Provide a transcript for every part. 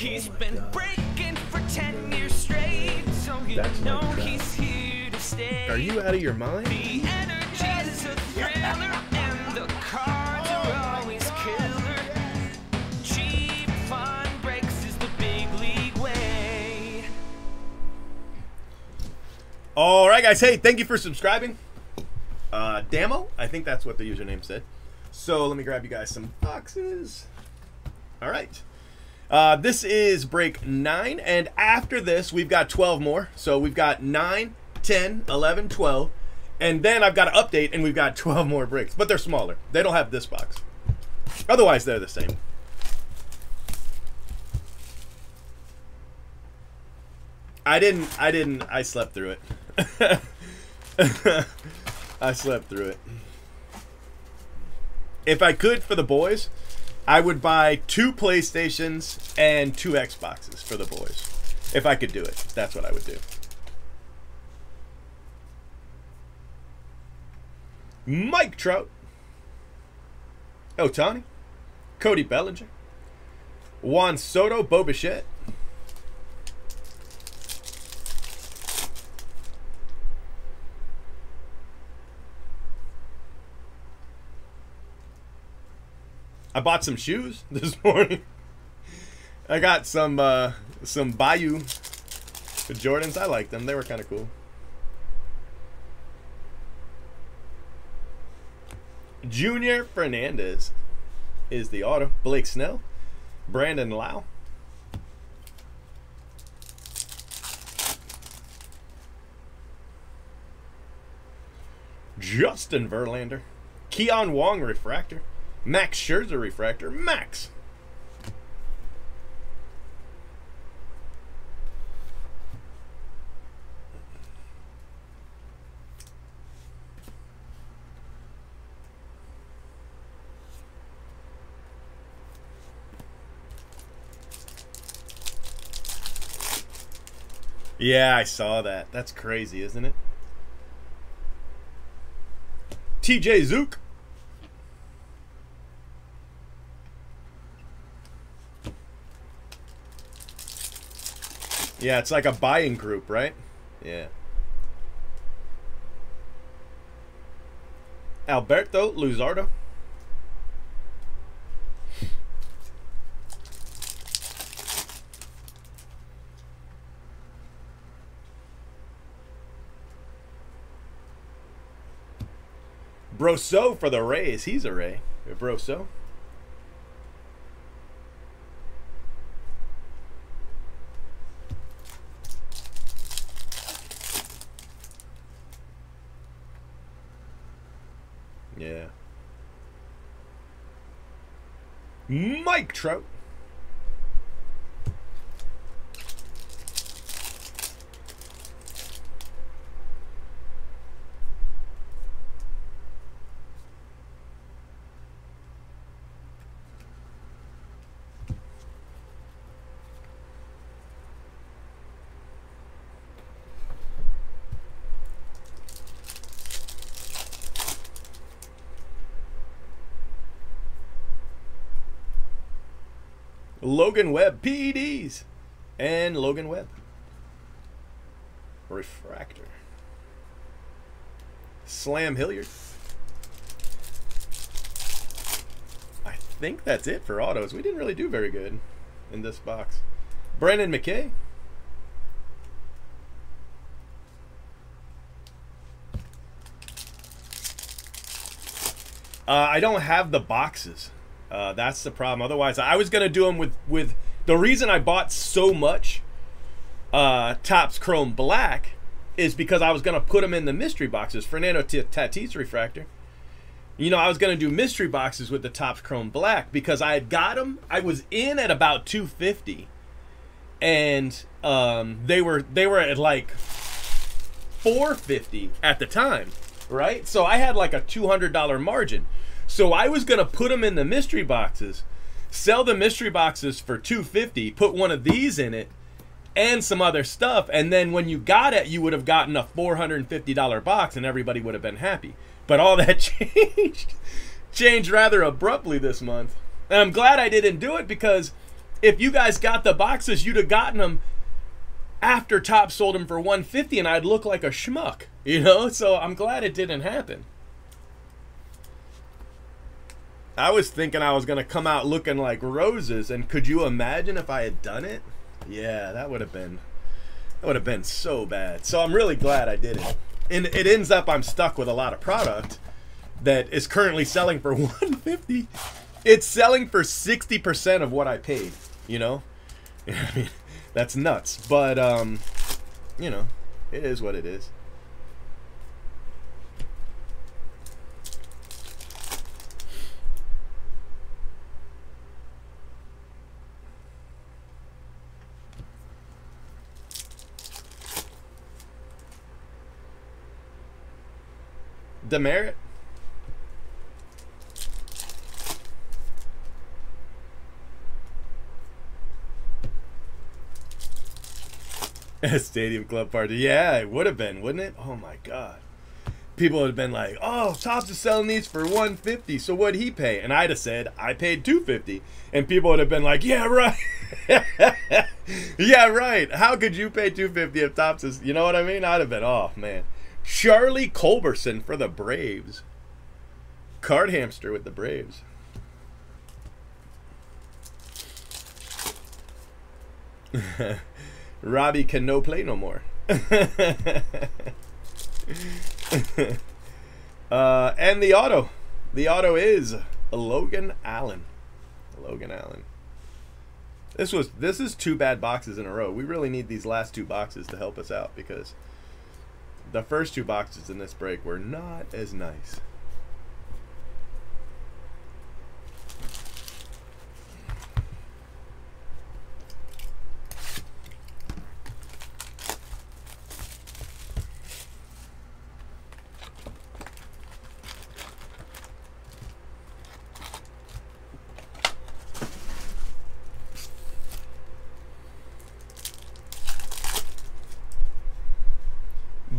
He's Oh been gosh. breaking for 10 years straight, so you That's know he's here to stay. Are you out of your mind? The energy's a thriller, and the cards are always killer. Cheap fun breaks is the big league way. All right, guys. Hey, thank you for subscribing. Uh, Damo, I think that's what the username said. So let me grab you guys some boxes. All right. Uh, this is break 9, and after this, we've got 12 more. So we've got 9, 10, 11, 12, and then I've got to update, and we've got 12 more breaks. But they're smaller. They don't have this box. Otherwise, they're the same. I didn't, I didn't, I slept through it. I slept through it. If I could for the boys, I would buy two PlayStations and two Xboxes for the boys. If I could do it, that's what I would do. Mike Trout. Oh, Ohtani. Cody Bellinger. Juan Soto, Bo Bichette. I bought some shoes this morning. I got some uh, some Bayou Jordans. I like them. They were kind of cool. Junior Fernandez is the auto. Blake Snell, Brandon Lowe. Justin Verlander, Kean Wong refractor, Max Scherzer refractor, Max. Yeah, I saw that. That's crazy, isn't it? TJ Zook. Yeah, it's like a buying group, right? Yeah. Alberto Luzardo. Brosseau for the Rays. He's a Ray. Brosseau. Yeah. Mike Trout. Logan Webb, PEDs, and Logan Webb. Refractor. Slam Hilliard. I think that's it for autos. We didn't really do very good in this box. Brendan McKay. Uh, I don't have the boxes. Uh, that's the problem. Otherwise, I was gonna do them with with the reason I bought so much uh, Topps Chrome Black is because I was gonna put them in the mystery boxes. Fernando T- Tatis refractor. You know, I was gonna do mystery boxes with the Topps Chrome Black because I had got them. I was in at about 250, and um, they were they were at like 450 at the time, right? So I had like a $200 margin. So I was gonna put them in the mystery boxes, sell the mystery boxes for 250, put one of these in it, and some other stuff, and then when you got it, you would have gotten a $450 box, and everybody would have been happy. But all that changed, changed rather abruptly this month, and I'm glad I didn't do it because if you guys got the boxes, you'd have gotten them after Top sold them for 150 and I'd look like a schmuck, you know? So I'm glad it didn't happen. I was thinking I was going to come out looking like roses and could you imagine if I had done it? Yeah, that would have been that would have been so bad. So I'm really glad I did it. And it ends up I'm stuck with a lot of product that is currently selling for 150. It's selling for 60% of what I paid, you know? I mean, that's nuts. But um, you know, it is what it is. Demerit. A stadium Club Party. Yeah, it would have been, wouldn't it? Oh my god. People would have been like, "Oh, Topps is selling these for 150. So what'd he pay?" And I'd have said, "I paid 250." And people would have been like, "Yeah, right." yeah, right. How could you pay 250 if Topps is, you know what I mean? I'd have been, "Oh, man." Charlie Culberson for the Braves. Card hamster with the Braves. Robbie can no play no more. uh, and the auto. The auto is Logan Allen. Logan Allen. This was this is two bad boxes in a row. We really need these last two boxes to help us out because the first two boxes in this break were not as nice.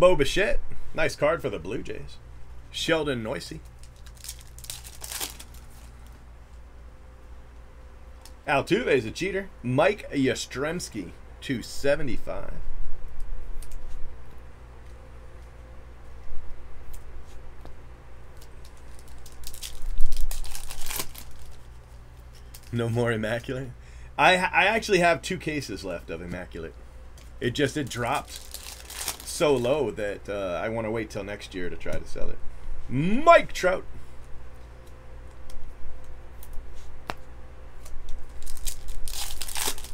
Bo Bichette. Nice card for the Blue Jays. Sheldon Neuse. Altuve's a cheater. Mike Yastrzemski, 275. No more Immaculate? I, I actually have two cases left of Immaculate. It just, it dropped so low that uh, I want to wait till next year to try to sell it. Mike Trout.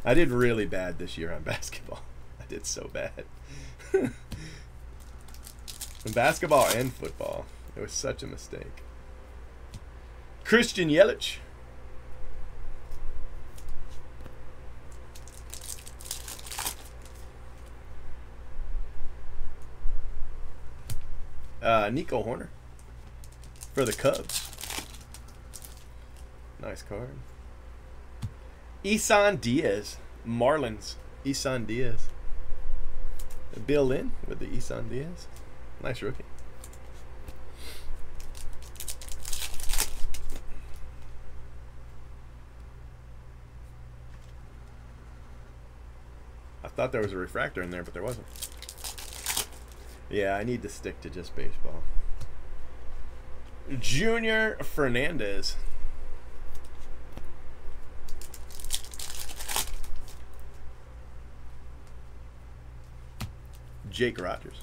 I did really bad this year on basketball. I did so bad. basketball and football. It was such a mistake. Christian Yelich. Uh, Nico Hoerner for the Cubs. Nice card. Isan Diaz, Marlins. Isan Diaz. Bill Lynn with the Isan Diaz. Nice rookie. I thought there was a refractor in there, but there wasn't. Yeah, I need to stick to just baseball. Junior Fernandez. Jake Rogers.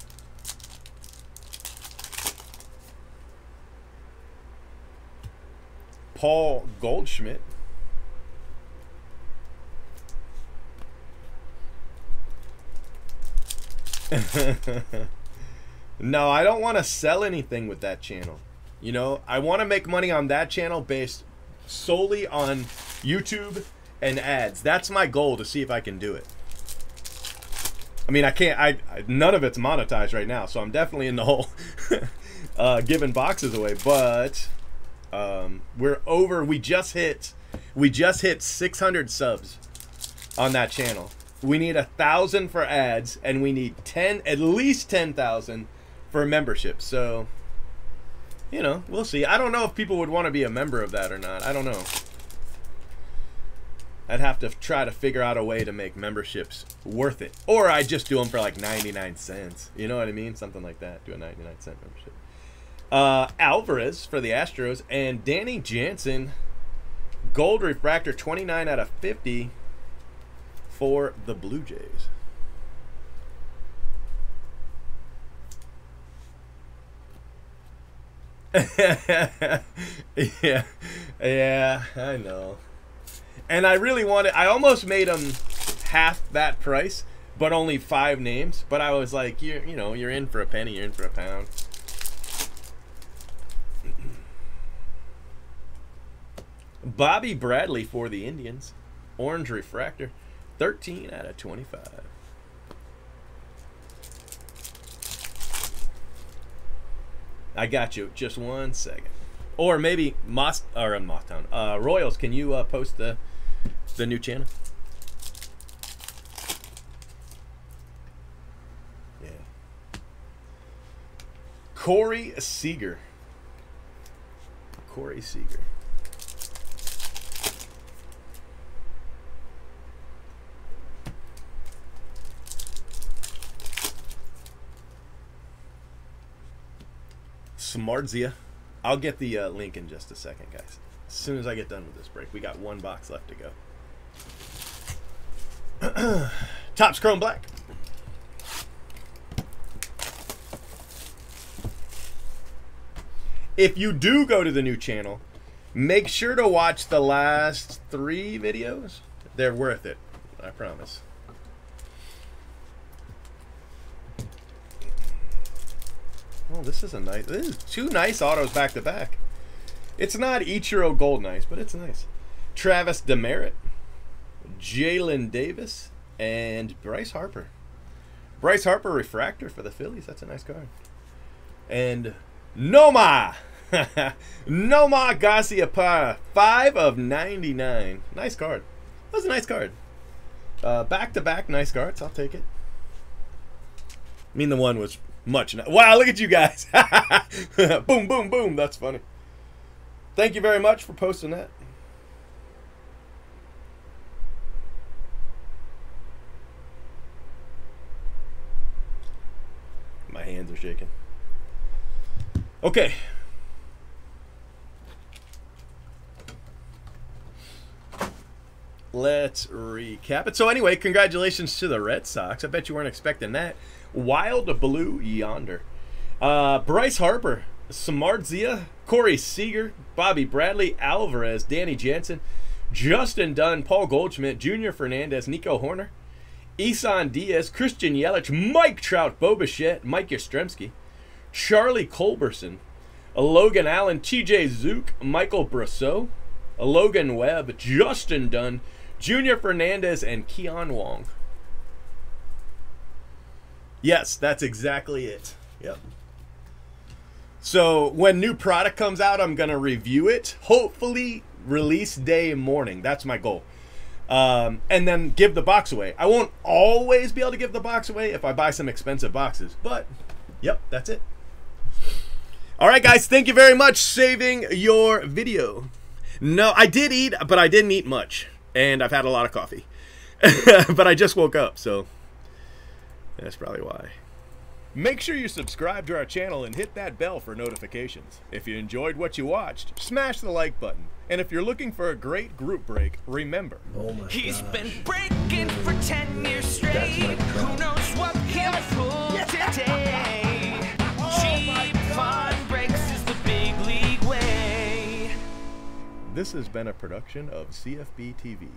Paul Goldschmidt. No, I don't want to sell anything with that channel. You know, I want to make money on that channel based solely on YouTube and ads. That's my goal to see if I can do it. I mean, I can't. I, I none of it's monetized right now, so I'm definitely in the hole uh, giving boxes away. But um, we're over. We just hit. We just hit 600 subs on that channel. We need a thousand for ads, and we need 10, at least 10,000 for a membership. So, you know, we'll see. I don't know if people would want to be a member of that or not. I don't know. I'd have to try to figure out a way to make memberships worth it, or I just do them for like 99 cents. You know what I mean? Something like that. Do a 99 cent membership. Uh, Alvarez for the Astros and Danny Jansen, gold refractor 29 out of 50 for the Blue Jays. yeah, yeah, I know. And I really wanted. I almost made them half that price, but only five names. But I was like, you you know, you're in for a penny, you're in for a pound. Bobby Bradley for the Indians, orange refractor, 13 out of 25. I got you. Just one second. Or maybe Moss or uh, Mosstown. Uh, Royals, can you uh, post the the new channel? Yeah. Corey Seager. Corey Seager. Samardzija. I'll get the uh, link in just a second, guys. As soon as I get done with this break, we got one box left to go. Topps Chrome Black. If you do go to the new channel, make sure to watch the last three videos. They're worth it, I promise. This is a nice. This is two nice autos back to back. It's not Ichiro Gold nice, but it's nice. Travis Demeritte, Jaylin Davis, and Bryce Harper. Bryce Harper refractor for the Phillies. That's a nice card. And Nomar, Nomar Garciaparra, five of ninety-nine. Nice card. That was a nice card. Uh, back to back, nice cards. I'll take it. I mean, the one was much. Wow, look at you guys. boom, boom, boom. That's funny. Thank you very much for posting that. My hands are shaking. Okay. Let's recap it. So anyway, congratulations to the Red Sox. I bet you weren't expecting that. Wild Blue Yonder. Uh, Bryce Harper, Samardzija, Corey Seager, Bobby Bradley, Alvarez, Danny Jansen, Justin Dunn, Paul Goldschmidt, Junior Fernandez, Nico Hoerner, Isan Diaz, Christian Yelich, Mike Trout, Bo Bichette, Mike Yastrzemski, Charlie Culberson, Logan Allen, TJ Zook, Michael Brosseau, Logan Webb, Justin Dunn, Junior Fernandez, and Kean Wong. Yes, that's exactly it. Yep. So when new product comes out, I'm gonna review it. Hopefully, release day morning. That's my goal. Um, and then give the box away. I won't always be able to give the box away if I buy some expensive boxes, but yep, that's it. All right, guys, thank you very much. Saving your video. No, I did eat, but I didn't eat much, and I've had a lot of coffee. but I just woke up, so that's probably why. Make sure you subscribe to our channel and hit that bell for notifications. If you enjoyed what you watched, smash the like button. And if you're looking for a great group break, remember. Oh my He's gosh. been breaking for 10 years straight. Who knows what he'll pull today? Cheap fun breaks is the big league way. This has been a production of CFB TV.